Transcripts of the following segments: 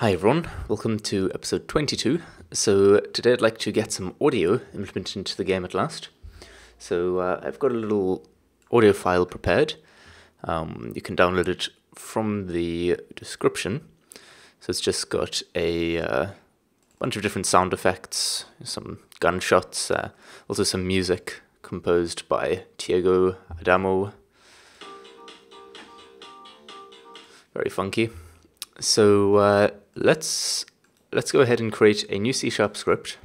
Hi everyone, welcome to episode 22. So today I'd like to get some audio implemented into the game at last. So uh, I've got a little audio file prepared. Um, you can download it from the description. So it's just got a uh, bunch of different sound effects, some gunshots, uh, also some music composed by Tiago Adamo. Very funky. So uh, let's let's go ahead and create a new C Sharp script.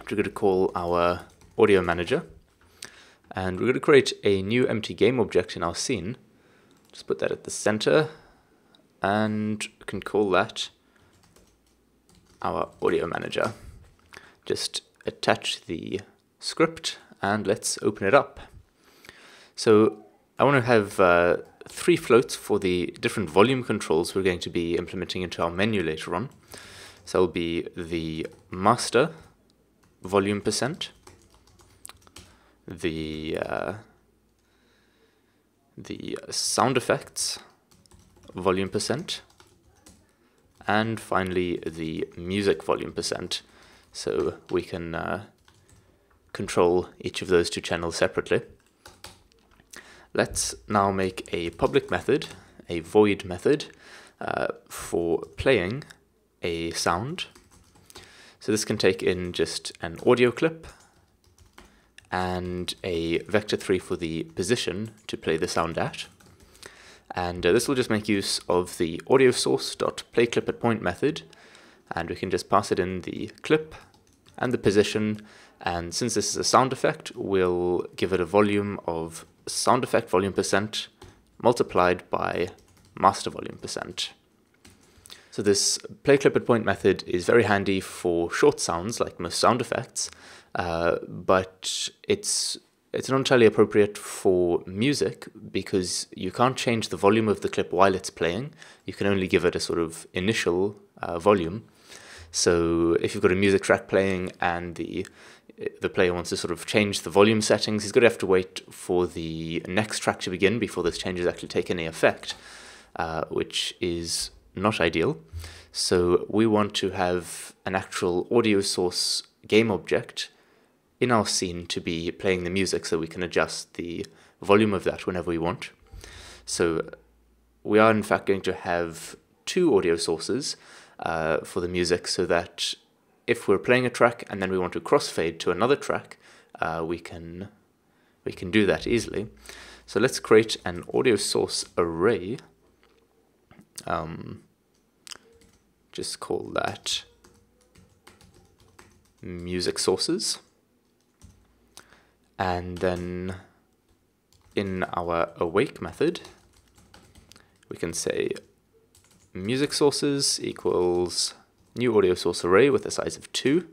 We're going to call our audio manager, and we're going to create a new empty game object in our scene. Just put that at the center, and we can call that our audio manager. Just attach the script and let's open it up. So I want to have uh, three floats for the different volume controls we're going to be implementing into our menu later on. So it'll be the master volume percent, the uh, the sound effects volume percent, and finally the music volume percent. So we can uh, control each of those two channels separately. Let's now make a public method, a void method, uh, for playing a sound. So this can take in just an audio clip and a vector3 for the position to play the sound at. And uh, this will just make use of the audio source.playClip at point method, and we can just pass it in the clip and the position, and since this is a sound effect, we'll give it a volume of sound effect volume percent multiplied by master volume percent. So this play clip at point method is very handy for short sounds like most sound effects, uh, but it's it's not entirely appropriate for music because you can't change the volume of the clip while it's playing. You can only give it a sort of initial uh, volume. So if you've got a music track playing and the the player wants to sort of change the volume settings, he's going to have to wait for the next track to begin before those changes actually take any effect, uh, which is not ideal. So we want to have an actual audio source game object in our scene to be playing the music so we can adjust the volume of that whenever we want. So we are in fact going to have two audio sources uh, for the music so that if we're playing a track and then we want to crossfade to another track, uh, we can we can do that easily. So let's create an audio source array. Um, just call that music sources. And then in our awake method, we can say music sources equals new audio source array with a size of 2.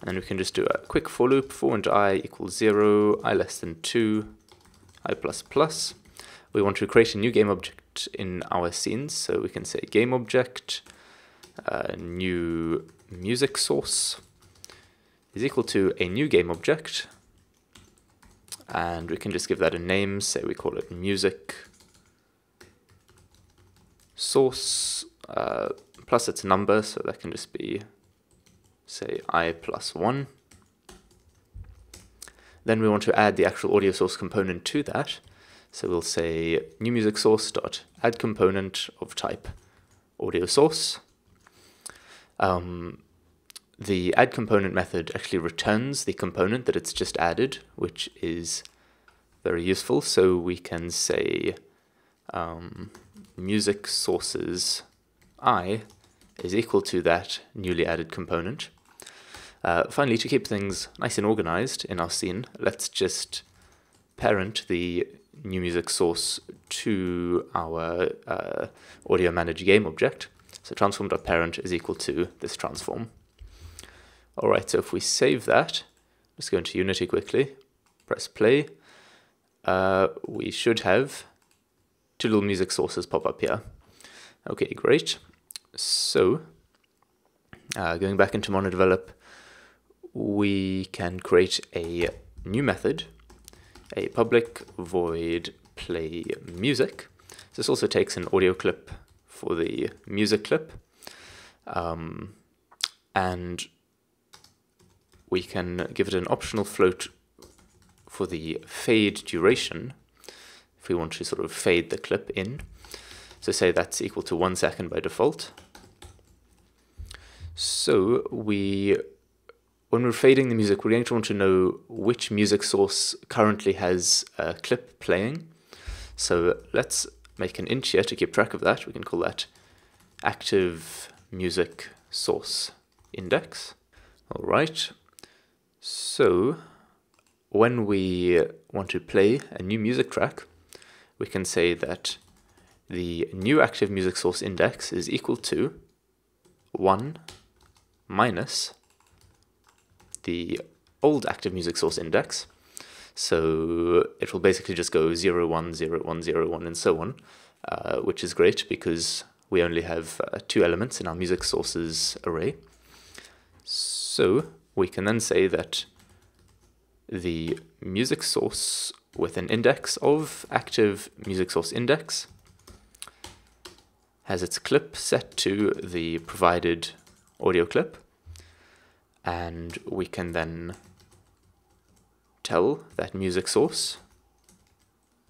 And then we can just do a quick for loop, for int i equals 0, i less than 2, i plus plus. We want to create a new game object in our scenes, so we can say game object, uh, new music source is equal to a new game object, and we can just give that a name, say we call it music source uh, plus its a number, so that can just be, say, i plus 1. Then we want to add the actual audio source component to that. So we'll say new music source dot add component of type audio source. Um, the add component method actually returns the component that it's just added, which is very useful. So we can say um, music sources i is equal to that newly added component. Uh, finally, to keep things nice and organized in our scene, let's just parent the new music source to our uh, audio manager game object. So transform.parent is equal to this transform. All right, so if we save that, let's go into Unity quickly, press play, uh, we should have two little music sources pop up here. Okay, great. So, uh, going back into MonoDevelop, we can create a new method, a public void play music. This also takes an audio clip for the music clip. Um, and we can give it an optional float for the fade duration if we want to sort of fade the clip in. So say that's equal to one second by default. So we, when we're fading the music, we're going to want to know which music source currently has a clip playing. So let's make an int here to keep track of that. We can call that active music source index. All right. So when we want to play a new music track, we can say that the new active music source index is equal to 1 minus the old active music source index. So it will basically just go 0, 1, 0, 1, 0, 1, and so on, uh, which is great because we only have uh, two elements in our music sources array. So we can then say that the music source with an index of active music source index has its clip set to the provided audio clip and we can then tell that music source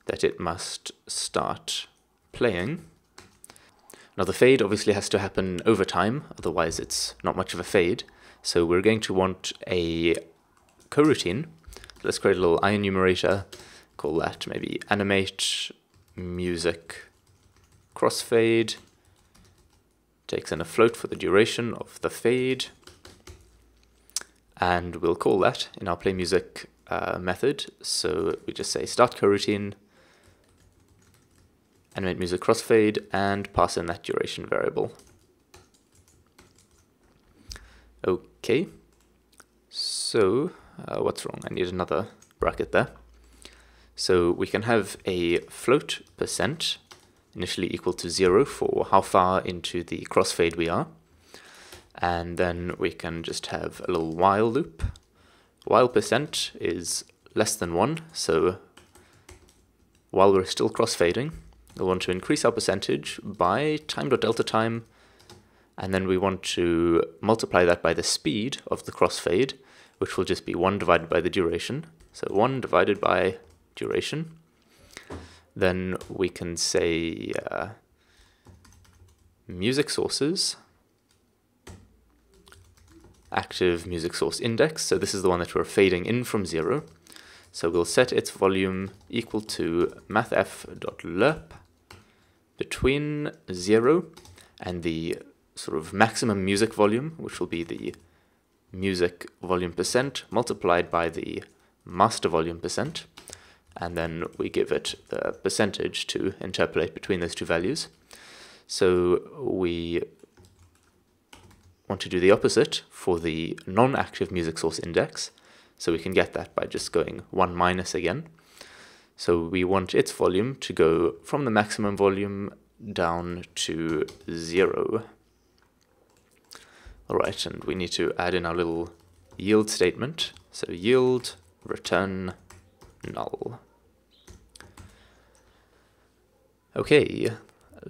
that it must start playing. Now the fade obviously has to happen over time, otherwise it's not much of a fade. So we're going to want a coroutine. Let's create a little IEnumerator, call that maybe animate music crossfade, takes in a float for the duration of the fade, and we'll call that in our play music uh, method. So we just say start coroutine, animate music crossfade, and pass in that duration variable. Okay, so uh, what's wrong? I need another bracket there. So we can have a float percent initially equal to zero for how far into the crossfade we are. And then we can just have a little while loop. While percent is less than one, so while we're still crossfading, we want to increase our percentage by time.delta time and then we want to multiply that by the speed of the crossfade, which will just be 1 divided by the duration. So 1 divided by duration. Then we can say uh, music sources, active music source index. So this is the one that we're fading in from 0. So we'll set its volume equal to mathf.lerp between 0 and the sort of maximum music volume, which will be the music volume percent multiplied by the master volume percent, and then we give it the percentage to interpolate between those two values. So we want to do the opposite for the non-active music source index, so we can get that by just going 1 minus again. So we want its volume to go from the maximum volume down to 0. Alright, and we need to add in our little yield statement. So yield return null. Okay,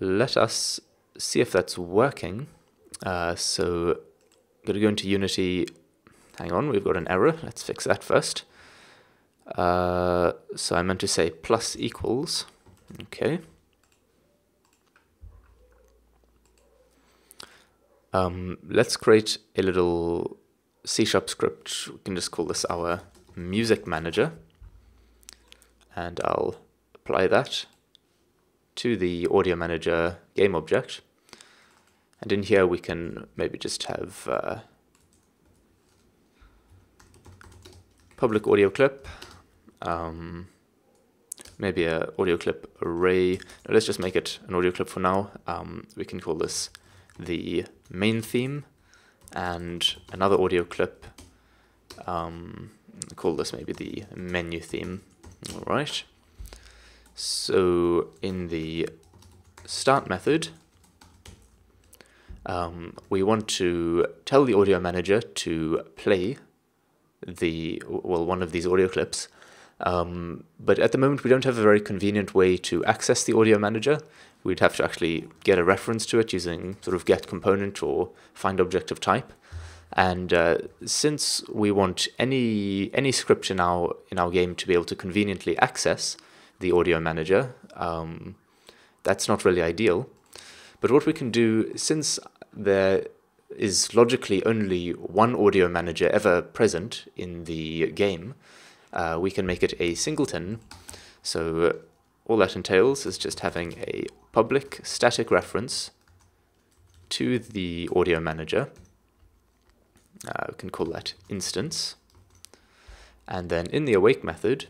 let us see if that's working. Uh, so I'm going to go into Unity. Hang on, we've got an error. Let's fix that first. Uh, so I meant to say plus equals. Okay. Um, let's create a little C-sharp script. We can just call this our music manager. And I'll apply that to the audio manager game object. And in here we can maybe just have uh, public audio clip, um, maybe a audio clip array. Let's just make it an audio clip for now. Um, we can call this the main theme and another audio clip. Um, call this maybe the menu theme. All right. So in the start method, um, we want to tell the audio manager to play the well one of these audio clips. Um, but at the moment, we don't have a very convenient way to access the audio manager. We'd have to actually get a reference to it using sort of get component or find object of type. And uh, since we want any any script in our in our game to be able to conveniently access the audio manager, um, that's not really ideal. But what we can do, since there is logically only one audio manager ever present in the game, uh, we can make it a singleton. So uh, all that entails is just having a public static reference to the audio manager. Uh, we can call that instance. And then in the awake method,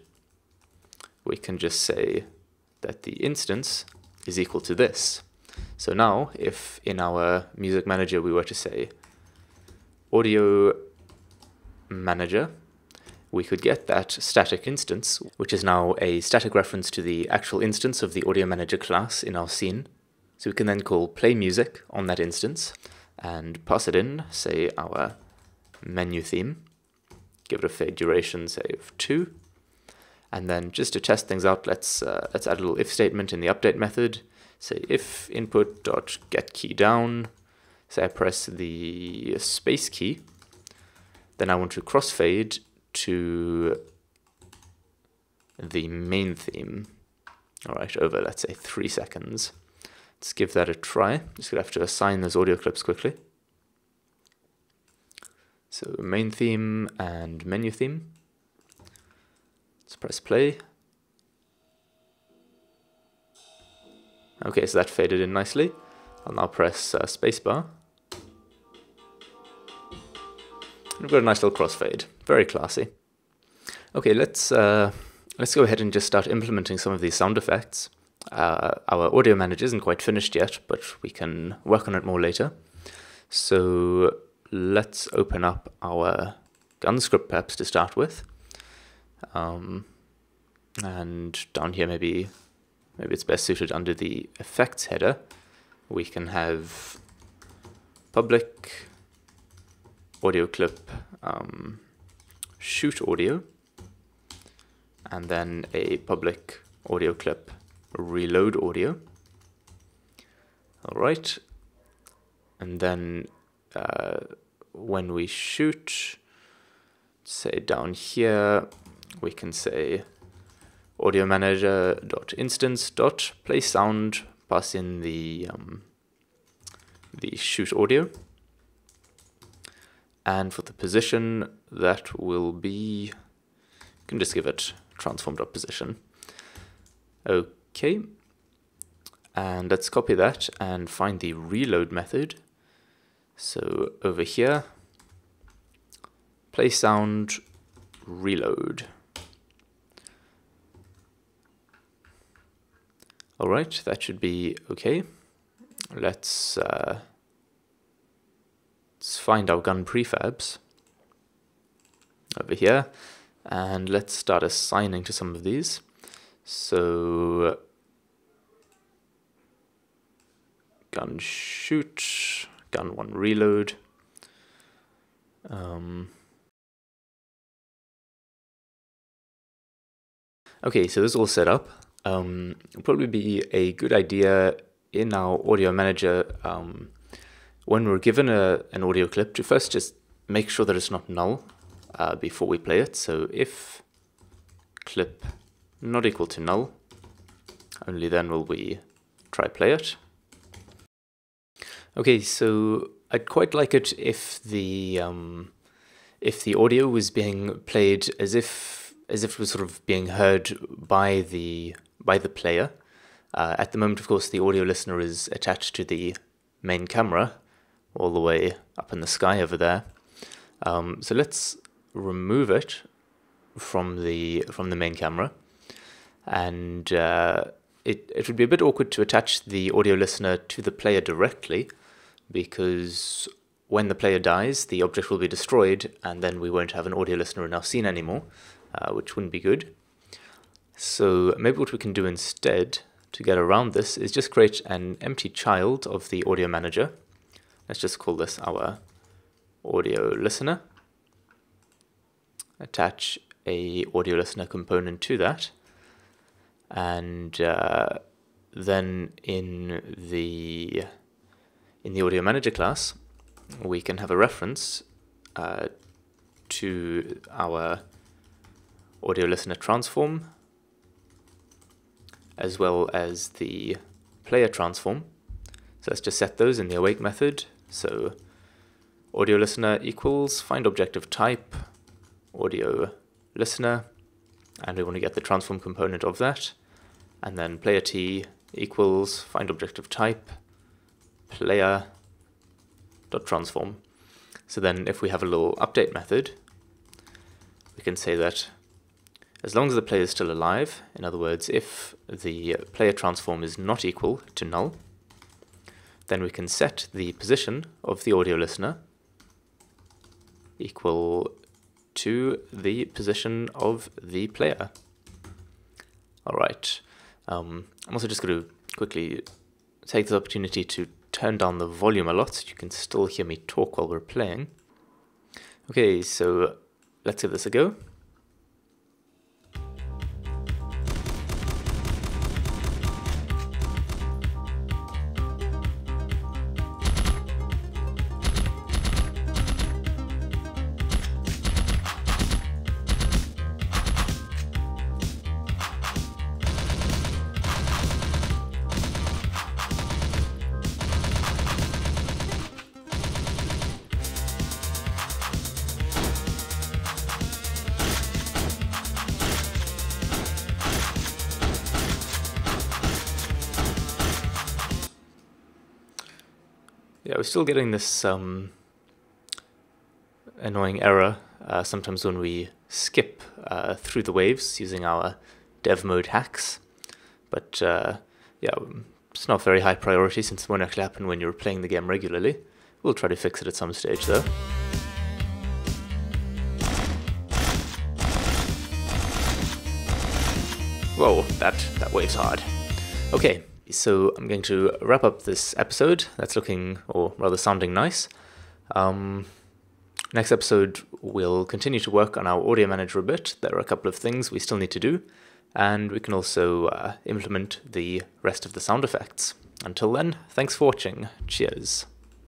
we can just say that the instance is equal to this. So now, if in our music manager we were to say audio manager, we could get that static instance, which is now a static reference to the actual instance of the audio manager class in our scene. So we can then call play music on that instance and pass it in, say our menu theme, give it a fade duration, say of two, and then just to test things out, let's uh, let's add a little if statement in the update method. Say if input dot get key down. Say I press the space key. Then I want to crossfade to the main theme. All right, over let's say three seconds. Let's give that a try. Just gonna have to assign those audio clips quickly. So main theme and menu theme. Let's press play. Okay, so that faded in nicely. I'll now press uh, spacebar. We've got a nice little crossfade. Very classy. Okay, let's uh, let's go ahead and just start implementing some of these sound effects. Uh, our audio manager isn't quite finished yet, but we can work on it more later. So let's open up our gun script perhaps to start with. Um, and down here maybe maybe it's best suited under the effects header. We can have public audio clip um, shoot audio and then a public audio clip reload audio. All right. And then uh, when we shoot, say down here, we can say audio manager dot instance dot play sound, pass in the um, the shoot audio. And for the position, that will be, you can just give it transform.position. Okay, and let's copy that and find the reload method. So over here, play sound reload. All right, that should be okay. Let's, uh, let's find our gun prefabs over here and let's start assigning to some of these. So gun shoot, gun one reload. Um, okay, so this is all set up. Um, probably be a good idea in our audio manager um, when we're given a, an audio clip to first just make sure that it's not null uh, before we play it. So if clip not equal to null, only then will we try play it. Okay, so I'd quite like it if the um, if the audio was being played as if as if it was sort of being heard by the by the player. Uh, at the moment, of course, the audio listener is attached to the main camera, all the way up in the sky over there. Um, so let's remove it from the from the main camera, and uh, it it would be a bit awkward to attach the audio listener to the player directly, because when the player dies, the object will be destroyed, and then we won't have an audio listener in our scene anymore, uh, which wouldn't be good. So maybe what we can do instead to get around this is just create an empty child of the audio manager. Let's just call this our audio listener attach a audio listener component to that. And uh, then in the in the audio manager class, we can have a reference uh, to our audio listener transform as well as the player transform. So let's just set those in the awake method. So audio listener equals find object of type audio listener and we want to get the transform component of that and then player t equals find object of type player dot transform. So then if we have a little update method, we can say that as long as the player is still alive, in other words, if the player transform is not equal to null, then we can set the position of the audio listener equal to the position of the player. All right. Um, I'm also just going to quickly take this opportunity to turn down the volume a lot so you can still hear me talk while we're playing. Okay, so let's give this a go. We're still getting this um, annoying error uh, sometimes when we skip uh, through the waves using our dev mode hacks. But uh, yeah, it's not very high priority since it won't actually happen when you're playing the game regularly. We'll try to fix it at some stage though. Whoa, that, that wave's hard. Okay, so I'm going to wrap up this episode. That's looking, or rather sounding nice. Um, next episode, we'll continue to work on our audio manager a bit. There are a couple of things we still need to do, and we can also uh, implement the rest of the sound effects. Until then, thanks for watching. Cheers.